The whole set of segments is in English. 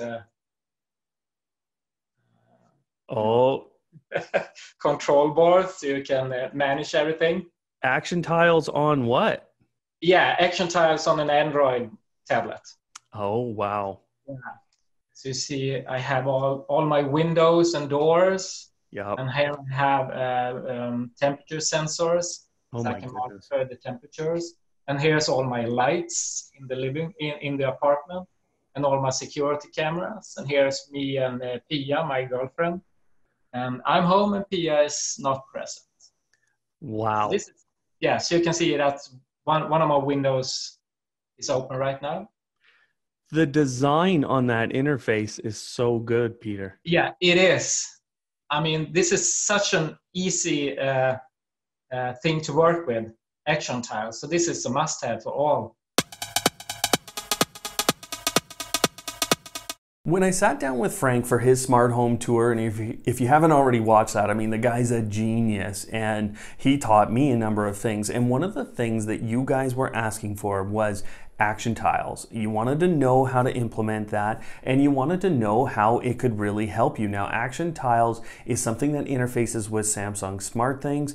uh, Oh, control board so you can uh, manage everything. action tiles on what? Yeah, action tiles on an Android tablet. Oh, wow. yeah So you see, I have all, all my windows and doors, Yep. and here I have uh, um, temperature sensors. Oh so I can goodness. monitor the temperatures. And here's all my lights in the living in, in the apartment, and all my security cameras. And here's me and uh, Pia, my girlfriend. And I'm home, and Pia is not present. Wow. This is, yeah, so you can see that one one of my windows is open right now. The design on that interface is so good, Peter. Yeah, it is. I mean, this is such an easy uh, uh, thing to work with, action tiles. So this is a must-have for all. When I sat down with Frank for his smart home tour, and if you, if you haven't already watched that, I mean, the guy's a genius and he taught me a number of things. And one of the things that you guys were asking for was action tiles. You wanted to know how to implement that and you wanted to know how it could really help you. Now, action tiles is something that interfaces with Samsung SmartThings,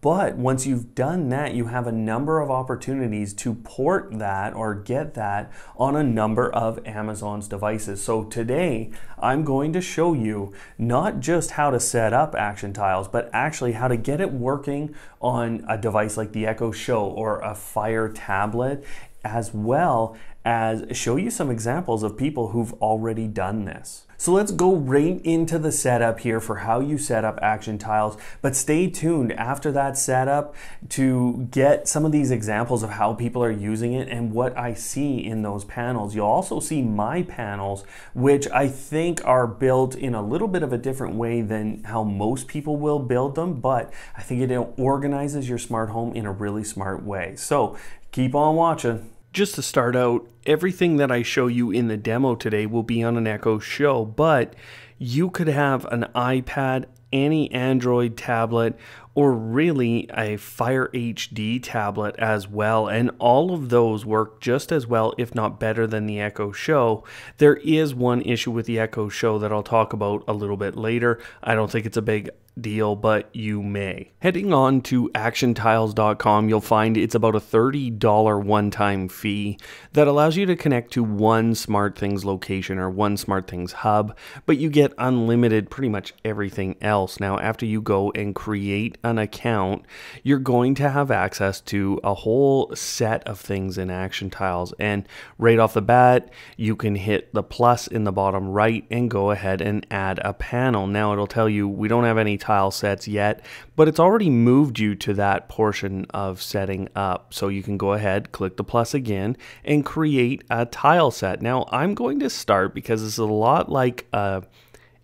but once you've done that, you have a number of opportunities to port that or get that on a number of Amazon's devices. So today, I'm going to show you not just how to set up action tiles, but actually how to get it working on a device like the Echo Show or a Fire tablet as well as show you some examples of people who've already done this. So let's go right into the setup here for how you set up action tiles, but stay tuned after that setup to get some of these examples of how people are using it and what I see in those panels. You'll also see my panels, which I think are built in a little bit of a different way than how most people will build them, but I think it organizes your smart home in a really smart way. So keep on watching. Just to start out, everything that I show you in the demo today will be on an Echo Show, but you could have an iPad, any Android tablet, or really a Fire HD tablet as well. And all of those work just as well, if not better, than the Echo Show. There is one issue with the Echo Show that I'll talk about a little bit later. I don't think it's a big deal, but you may. Heading on to actiontiles.com, you'll find it's about a $30 one time fee that allows you to connect to one SmartThings location or one SmartThings hub, but you get unlimited pretty much everything else. Now, after you go and create an account, you're going to have access to a whole set of things in Action Tiles. And right off the bat, you can hit the plus in the bottom right and go ahead and add a panel. Now, it'll tell you we don't have any tile sets yet, but it's already moved you to that portion of setting up. So you can go ahead, click the plus again, and create a tile set. Now, I'm going to start because it's a lot like a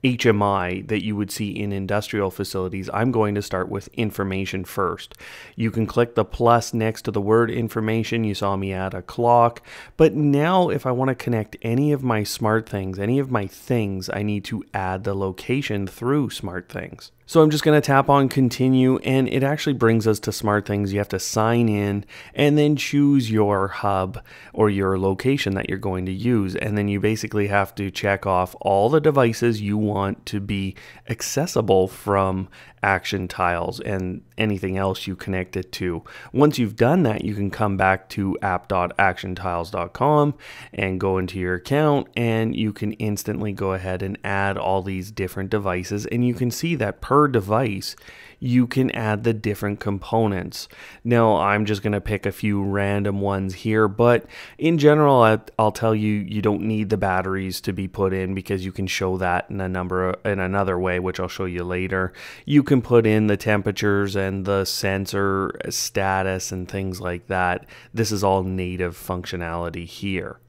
HMI that you would see in industrial facilities, I'm going to start with information first. You can click the plus next to the word information. You saw me add a clock. But now, if I want to connect any of my smart things, any of my things, I need to add the location through smart things. So I'm just going to tap on continue and it actually brings us to smart things. You have to sign in and then choose your hub or your location that you're going to use. And then you basically have to check off all the devices you want to be accessible from action tiles and anything else you connect it to. Once you've done that, you can come back to app.actiontiles.com and go into your account and you can instantly go ahead and add all these different devices and you can see that per device you can add the different components. Now, I'm just going to pick a few random ones here, but in general, I, will tell you you don't need the batteries to be put in because you can show that in a number in another way, which I'll show you later. You can put in the temperatures and the sensor status and things like that. This is all native functionality here.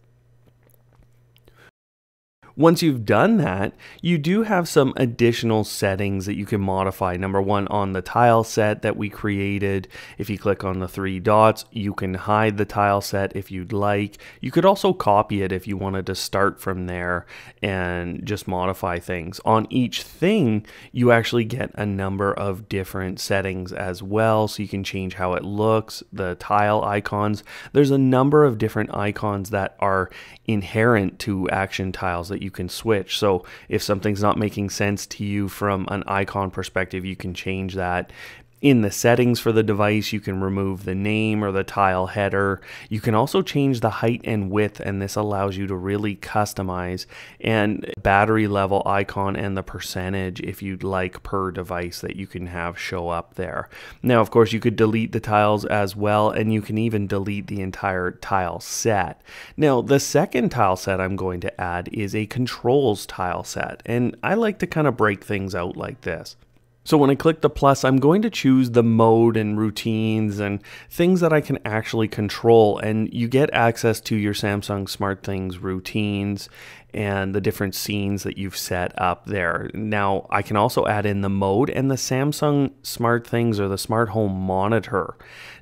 Once you've done that, you do have some additional settings that you can modify. Number one, on the tile set that we created, if you click on the three dots, you can hide the tile set if you'd like. You could also copy it if you wanted to start from there and just modify things. On each thing, you actually get a number of different settings as well, so you can change how it looks, the tile icons. There's a number of different icons that are inherent to action tiles that you can switch. So if something's not making sense to you from an icon perspective, you can change that. In the settings for the device, you can remove the name or the tile header. You can also change the height and width, and this allows you to really customize and battery level icon and the percentage if you'd like per device that you can have show up there. Now, of course, you could delete the tiles as well, and you can even delete the entire tile set. Now, the second tile set I'm going to add is a controls tile set, and I like to kind of break things out like this. So when I click the plus, I'm going to choose the mode and routines and things that I can actually control. And you get access to your Samsung SmartThings routines and the different scenes that you've set up there. Now, I can also add in the mode and the Samsung SmartThings or the Smart Home Monitor.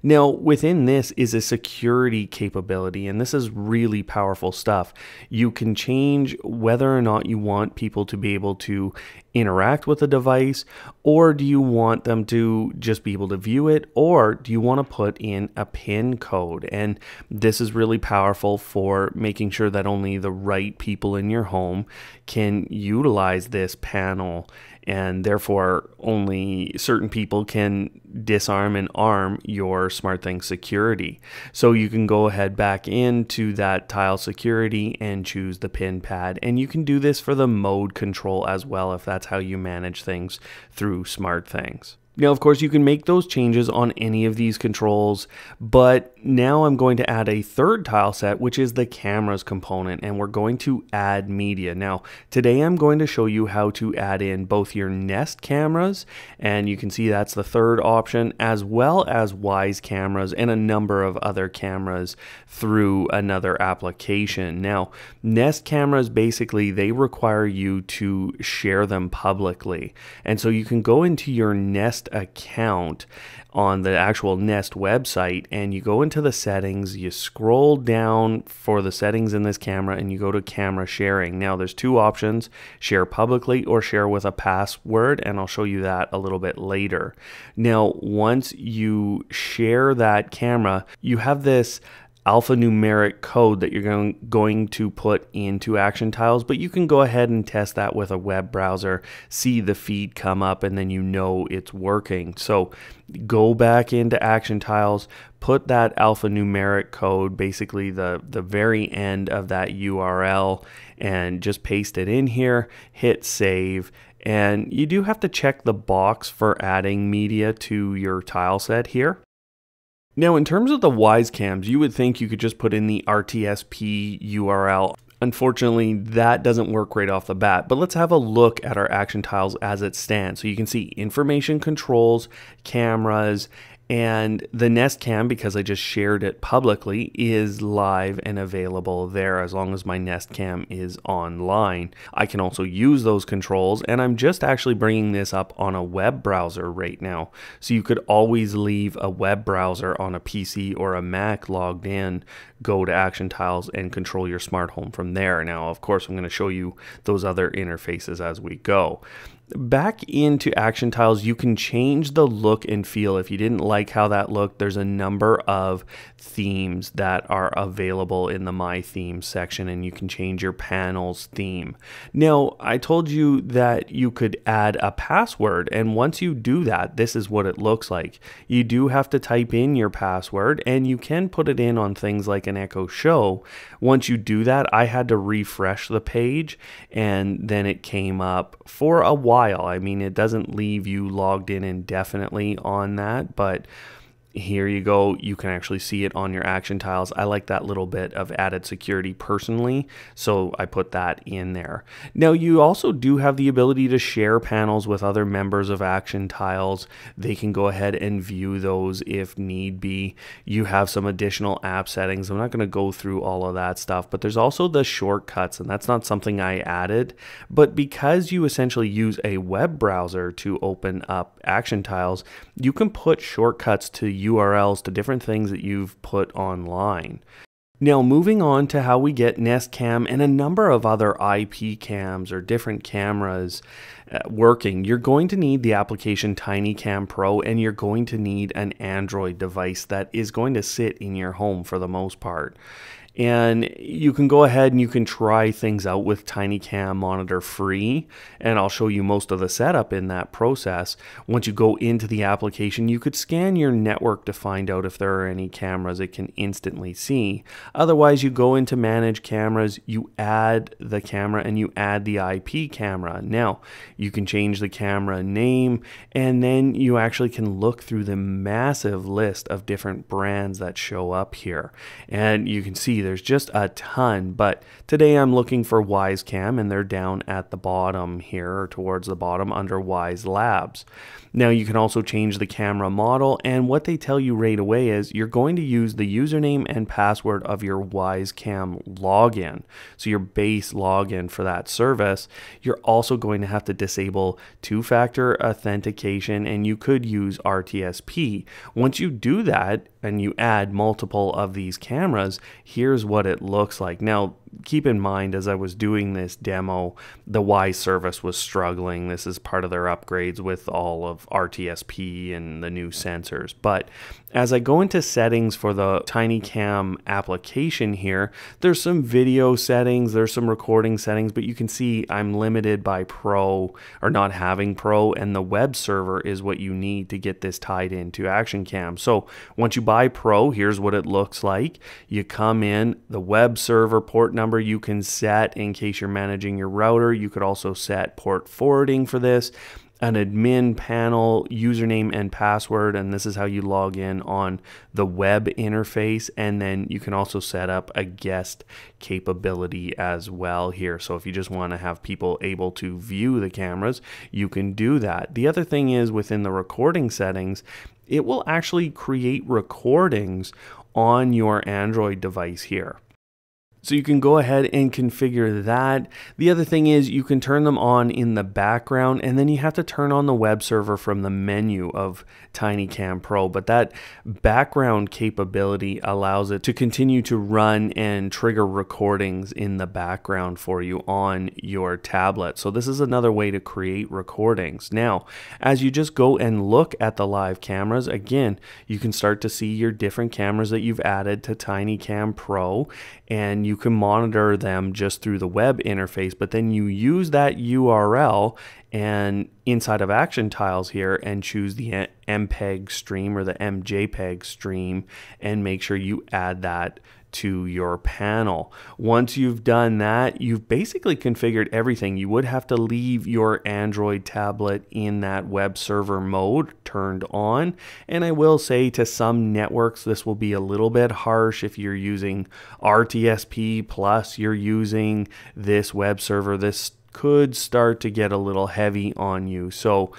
Now, within this is a security capability, and this is really powerful stuff. You can change whether or not you want people to be able to interact with the device, or do you want them to just be able to view it, or do you want to put in a PIN code? And this is really powerful for making sure that only the right people in your home can utilize this panel and therefore only certain people can disarm and arm your SmartThings security. So you can go ahead back into that tile security and choose the pin pad. And you can do this for the mode control as well if that's how you manage things through SmartThings. Now, of course, you can make those changes on any of these controls, but now I'm going to add a third tile set, which is the cameras component, and we're going to add media. Now, today I'm going to show you how to add in both your Nest cameras, and you can see that's the third option, as well as Wyze cameras and a number of other cameras through another application. Now, Nest cameras, basically, they require you to share them publicly, and so you can go into your Nest Nest account on the actual Nest website and you go into the settings, you scroll down for the settings in this camera and you go to camera sharing. Now there's two options, share publicly or share with a password and I'll show you that a little bit later. Now once you share that camera, you have this alphanumeric code that you're going, going to put into action tiles but you can go ahead and test that with a web browser see the feed come up and then you know it's working. So go back into action tiles put that alphanumeric code basically the the very end of that url and just paste it in here hit save and you do have to check the box for adding media to your tile set here now, in terms of the Wyze cams, you would think you could just put in the RTSP URL. Unfortunately, that doesn't work right off the bat, but let's have a look at our action tiles as it stands. So you can see information controls, cameras, and the Nest Cam, because I just shared it publicly, is live and available there as long as my Nest Cam is online. I can also use those controls, and I'm just actually bringing this up on a web browser right now. So you could always leave a web browser on a PC or a Mac logged in, go to Action Tiles, and control your smart home from there. Now, of course, I'm going to show you those other interfaces as we go back into action tiles you can change the look and feel. If you didn't like how that looked there's a number of themes that are available in the my themes section and you can change your panels theme. Now i told you that you could add a password and once you do that this is what it looks like. You do have to type in your password and you can put it in on things like an echo show. Once you do that i had to refresh the page and then it came up for a while while. I mean, it doesn't leave you logged in indefinitely on that, but here you go. You can actually see it on your action tiles. I like that little bit of added security personally, so I put that in there. Now, you also do have the ability to share panels with other members of action tiles. They can go ahead and view those if need be. You have some additional app settings. I'm not going to go through all of that stuff, but there's also the shortcuts, and that's not something I added. But because you essentially use a web browser to open up action tiles, you can put shortcuts to URLs to different things that you've put online. Now, moving on to how we get Nest Cam and a number of other IP cams or different cameras uh, working, you're going to need the application TinyCam Pro and you're going to need an Android device that is going to sit in your home for the most part. And you can go ahead and you can try things out with TinyCam Monitor free. And I'll show you most of the setup in that process. Once you go into the application, you could scan your network to find out if there are any cameras it can instantly see. Otherwise, you go into manage cameras, you add the camera and you add the IP camera. Now, you can change the camera name and then you actually can look through the massive list of different brands that show up here. And you can see there's just a ton, but today I'm looking for Wyze Cam and they're down at the bottom here or towards the bottom under Wyze Labs. Now you can also change the camera model and what they tell you right away is you're going to use the username and password of your Wyze Cam login. So your base login for that service, you're also going to have to disable two-factor authentication and you could use RTSP. Once you do that and you add multiple of these cameras, here's what it looks like. Now keep in mind as I was doing this demo, the Wyze service was struggling. This is part of their upgrades with all of RTSP and the new sensors. But as I go into settings for the TinyCam application here, there's some video settings, there's some recording settings, but you can see I'm limited by Pro or not having Pro, and the web server is what you need to get this tied into Action Cam. So once you buy Pro, here's what it looks like. You come in, the web server port number you can set in case you're managing your router. You could also set port forwarding for this an admin panel username and password and this is how you log in on the web interface. And then you can also set up a guest capability as well here. So if you just want to have people able to view the cameras you can do that. The other thing is within the recording settings it will actually create recordings on your android device here so you can go ahead and configure that. The other thing is you can turn them on in the background and then you have to turn on the web server from the menu of TinyCam Pro. But that background capability allows it to continue to run and trigger recordings in the background for you on your tablet. So this is another way to create recordings. Now, as you just go and look at the live cameras, again, you can start to see your different cameras that you've added to TinyCam Pro and you can monitor them just through the web interface, but then you use that URL and inside of action tiles here and choose the MPEG stream or the MJPEG stream and make sure you add that to your panel. Once you've done that, you've basically configured everything. You would have to leave your Android tablet in that web server mode turned on. And I will say to some networks, this will be a little bit harsh if you're using RTSP plus you're using this web server. This could start to get a little heavy on you. So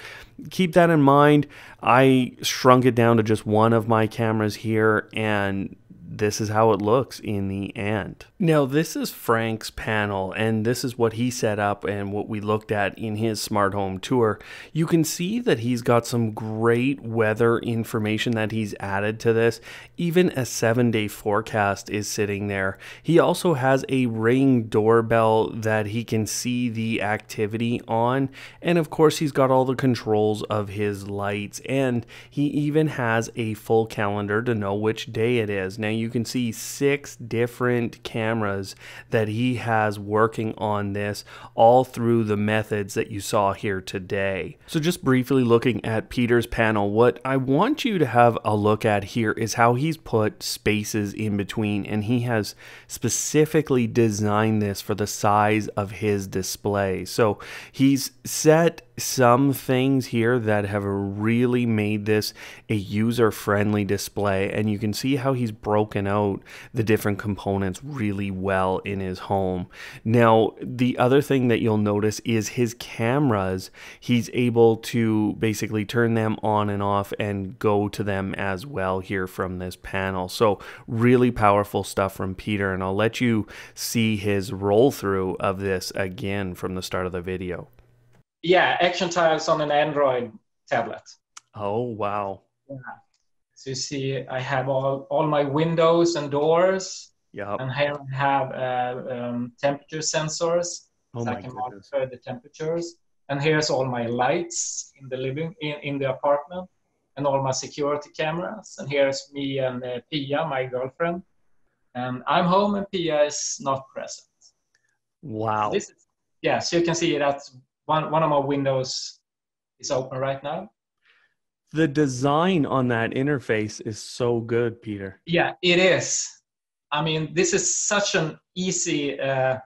keep that in mind. I shrunk it down to just one of my cameras here and this is how it looks in the end. Now, this is Frank's panel, and this is what he set up and what we looked at in his smart home tour. You can see that he's got some great weather information that he's added to this. Even a seven day forecast is sitting there. He also has a ring doorbell that he can see the activity on, and of course, he's got all the controls of his lights, and he even has a full calendar to know which day it is. Now, you can see six different cameras that he has working on this all through the methods that you saw here today. So just briefly looking at Peter's panel, what I want you to have a look at here is how he's put spaces in between and he has specifically designed this for the size of his display. So he's set some things here that have really made this a user-friendly display and you can see how he's broken out the different components really well in his home. Now the other thing that you'll notice is his cameras he's able to basically turn them on and off and go to them as well here from this panel. So really powerful stuff from Peter and I'll let you see his roll through of this again from the start of the video. Yeah, action tiles on an Android tablet. Oh wow! Yeah. So you see, I have all all my windows and doors. Yeah. And here I have uh, um, temperature sensors. Oh so I can goodness. monitor the temperatures. And here's all my lights in the living in, in the apartment, and all my security cameras. And here's me and uh, Pia, my girlfriend. And I'm home and Pia is not present. Wow. This is, yeah, so you can see that one, one of my windows is open right now. The design on that interface is so good, Peter. Yeah, it is. I mean, this is such an easy uh,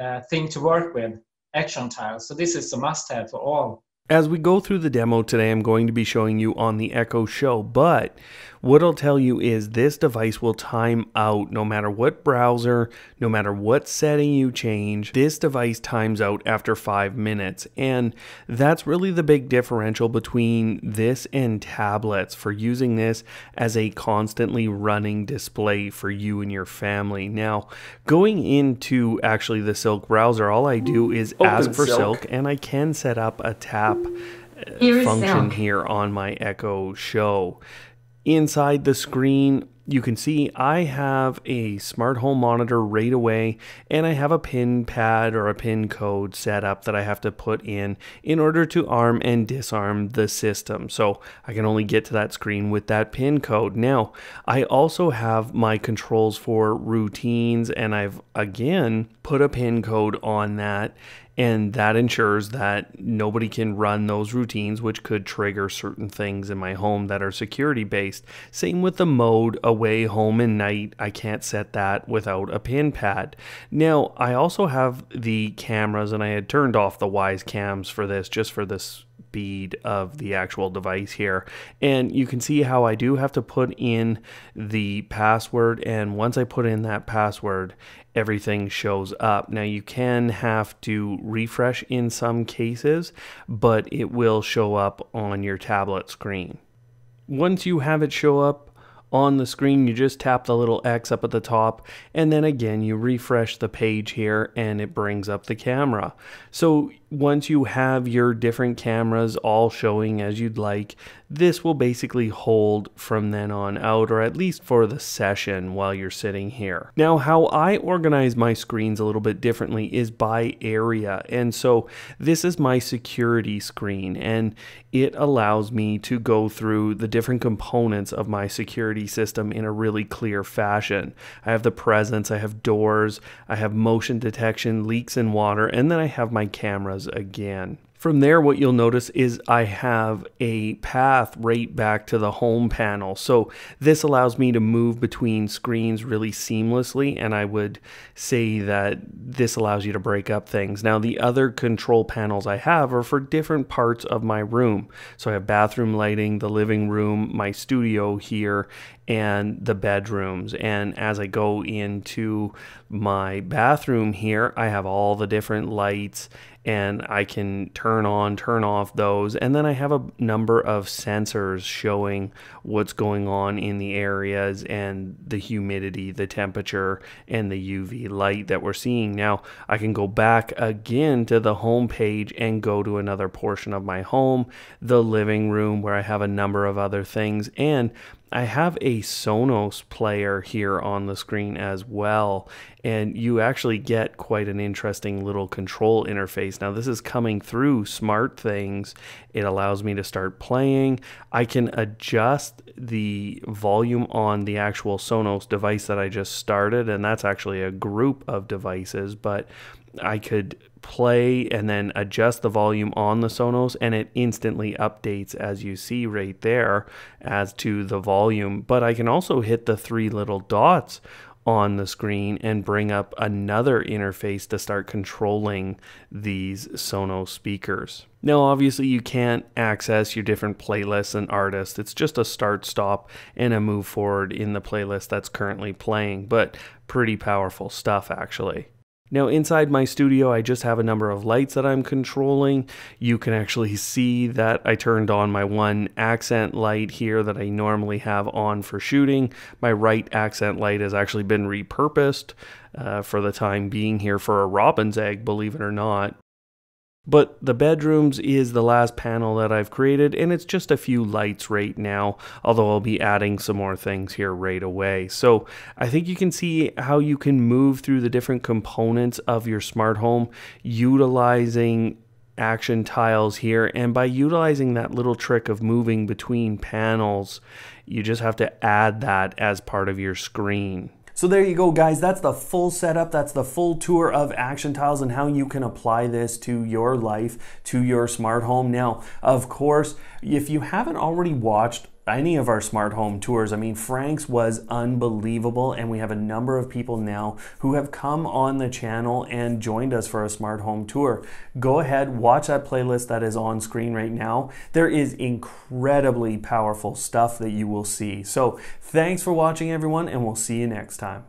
uh, thing to work with, action tiles. So this is a must-have for all as we go through the demo today, I'm going to be showing you on the Echo Show, but what I'll tell you is this device will time out no matter what browser, no matter what setting you change, this device times out after five minutes. And that's really the big differential between this and tablets for using this as a constantly running display for you and your family. Now, going into actually the Silk browser, all I do is Open ask for Silk. Silk and I can set up a tap uh, function here on my Echo Show. Inside the screen, you can see I have a smart home monitor right away and I have a pin pad or a pin code set up that I have to put in in order to arm and disarm the system. So I can only get to that screen with that pin code. Now, I also have my controls for routines and I've again put a pin code on that and that ensures that nobody can run those routines, which could trigger certain things in my home that are security based. Same with the mode away, home, and night. I can't set that without a pin pad. Now, I also have the cameras, and I had turned off the Wyze cams for this just for this speed of the actual device here. And you can see how I do have to put in the password. And once I put in that password, everything shows up. Now you can have to refresh in some cases, but it will show up on your tablet screen. Once you have it show up, on the screen, you just tap the little X up at the top, and then again, you refresh the page here and it brings up the camera. So once you have your different cameras all showing as you'd like, this will basically hold from then on out, or at least for the session while you're sitting here. Now, how I organize my screens a little bit differently is by area. And so this is my security screen, and it allows me to go through the different components of my security system in a really clear fashion. I have the presence, I have doors, I have motion detection, leaks in water, and then I have my cameras again. From there, what you'll notice is I have a path right back to the home panel. So this allows me to move between screens really seamlessly. And I would say that this allows you to break up things. Now, the other control panels I have are for different parts of my room. So I have bathroom lighting, the living room, my studio here, and the bedrooms. And as I go into my bathroom here, I have all the different lights and I can turn on, turn off those. And then I have a number of sensors showing what's going on in the areas and the humidity, the temperature, and the UV light that we're seeing. Now, I can go back again to the home page and go to another portion of my home, the living room, where I have a number of other things. And I have a Sonos player here on the screen as well, and you actually get quite an interesting little control interface. Now, this is coming through smart things. It allows me to start playing. I can adjust the volume on the actual Sonos device that I just started, and that's actually a group of devices, but I could play and then adjust the volume on the Sonos and it instantly updates as you see right there as to the volume. But I can also hit the three little dots on the screen and bring up another interface to start controlling these Sonos speakers. Now, obviously, you can't access your different playlists and artists. It's just a start, stop, and a move forward in the playlist that's currently playing, but pretty powerful stuff, actually. Now inside my studio, I just have a number of lights that I'm controlling. You can actually see that I turned on my one accent light here that I normally have on for shooting. My right accent light has actually been repurposed uh, for the time being here for a robin's egg, believe it or not. But the bedrooms is the last panel that I've created, and it's just a few lights right now, although I'll be adding some more things here right away. So I think you can see how you can move through the different components of your smart home utilizing action tiles here. And by utilizing that little trick of moving between panels, you just have to add that as part of your screen. So there you go, guys. That's the full setup. That's the full tour of Action Tiles and how you can apply this to your life, to your smart home. Now, of course, if you haven't already watched any of our smart home tours. I mean, Frank's was unbelievable, and we have a number of people now who have come on the channel and joined us for a smart home tour. Go ahead, watch that playlist that is on screen right now. There is incredibly powerful stuff that you will see. So, thanks for watching, everyone, and we'll see you next time.